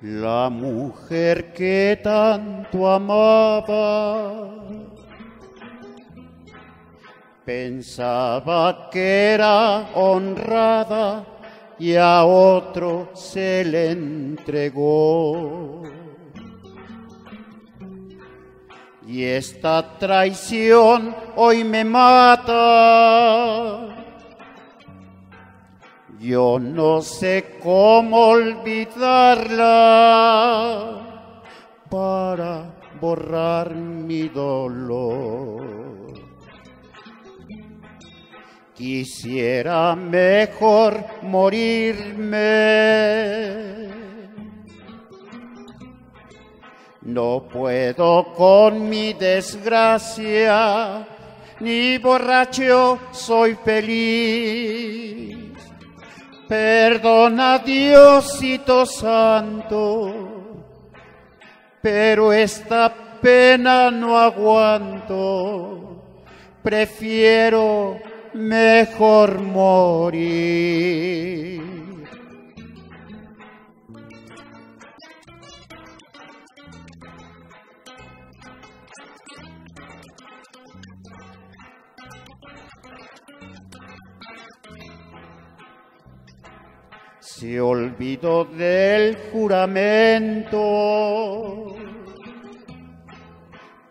La mujer que tanto amaba pensaba que era honrada y a otro se le entregó. Y esta traición hoy me mata yo no sé cómo olvidarla para borrar mi dolor. Quisiera mejor morirme. No puedo con mi desgracia, ni borracho soy feliz Perdona Diosito Santo, pero esta pena no aguanto, prefiero mejor morir. Se olvidó del juramento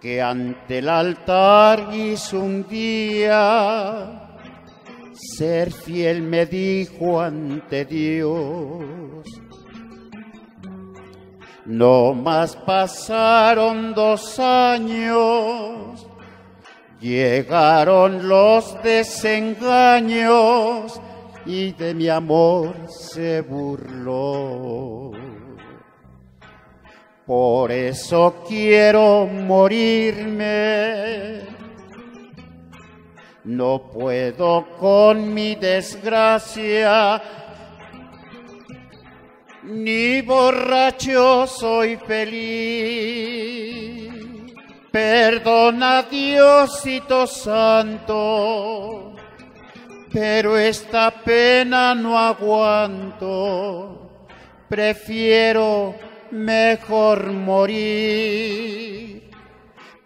que ante el altar hizo un día. Ser fiel me dijo ante Dios. No más pasaron dos años, llegaron los desengaños y de mi amor se burló. Por eso quiero morirme. No puedo con mi desgracia, ni borracho soy feliz. Perdona Diosito Santo pero esta pena no aguanto, prefiero mejor morir.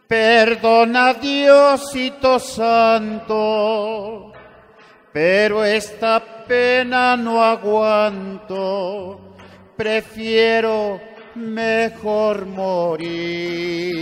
Perdona Diosito Santo, pero esta pena no aguanto, prefiero mejor morir.